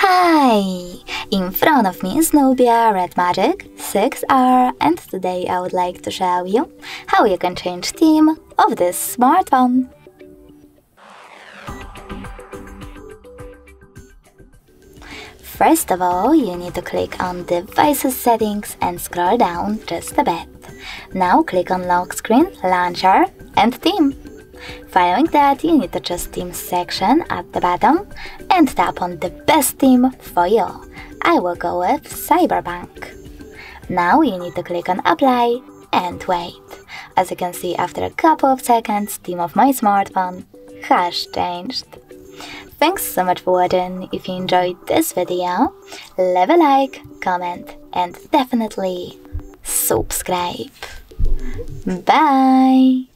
Hi! In front of me is Nubia Red Magic 6R and today I would like to show you how you can change theme of this smartphone. First of all, you need to click on Devices Settings and scroll down just a bit. Now click on Lock Screen, Launcher and Theme. Following that, you need to choose theme section at the bottom and tap on the best theme for you. I will go with Cyberpunk. Now you need to click on Apply and wait. As you can see, after a couple of seconds, theme of my smartphone has changed. Thanks so much for watching. If you enjoyed this video, leave a like, comment and definitely subscribe. Bye!